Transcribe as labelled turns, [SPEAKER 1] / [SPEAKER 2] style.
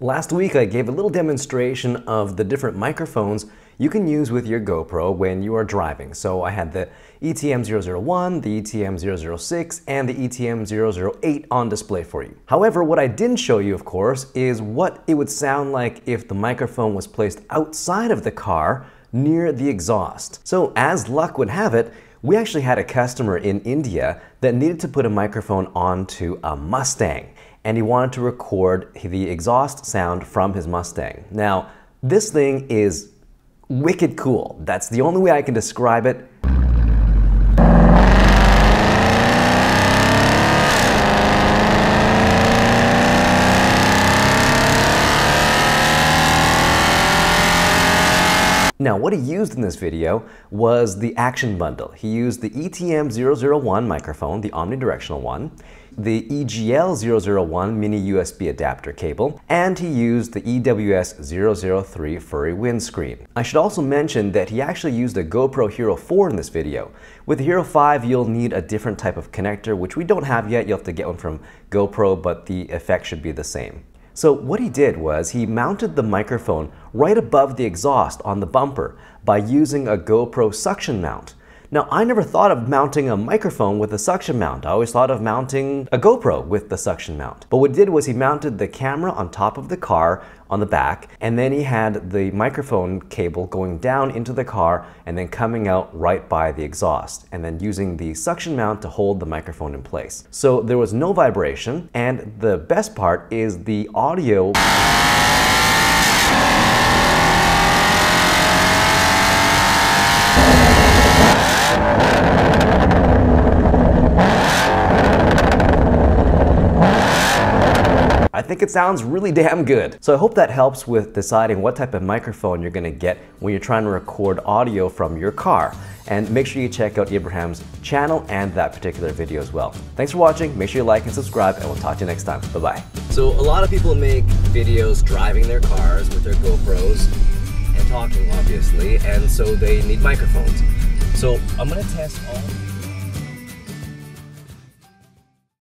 [SPEAKER 1] Last week I gave a little demonstration of the different microphones you can use with your GoPro when you are driving. So I had the ETM001, the ETM006, and the ETM008 on display for you. However, what I didn't show you, of course, is what it would sound like if the microphone was placed outside of the car near the exhaust. So as luck would have it, we actually had a customer in India that needed to put a microphone onto a Mustang and he wanted to record the exhaust sound from his Mustang. Now, this thing is wicked cool. That's the only way I can describe it. Now, what he used in this video was the Action Bundle. He used the ETM001 microphone, the omnidirectional one, the EGL001 mini USB adapter cable, and he used the EWS003 furry windscreen. I should also mention that he actually used a GoPro Hero 4 in this video. With the Hero 5, you'll need a different type of connector, which we don't have yet. You'll have to get one from GoPro, but the effect should be the same. So what he did was he mounted the microphone right above the exhaust on the bumper by using a GoPro suction mount. Now, I never thought of mounting a microphone with a suction mount. I always thought of mounting a GoPro with the suction mount. But what he did was he mounted the camera on top of the car on the back, and then he had the microphone cable going down into the car and then coming out right by the exhaust, and then using the suction mount to hold the microphone in place. So there was no vibration, and the best part is the audio think it sounds really damn good. So I hope that helps with deciding what type of microphone you're gonna get when you're trying to record audio from your car. And make sure you check out Ibrahim's channel and that particular video as well. Thanks for watching, make sure you like and subscribe, and we'll talk to you next time. Bye-bye. So a lot of people make videos driving their cars with their GoPros and talking, obviously, and so they need microphones. So I'm gonna test all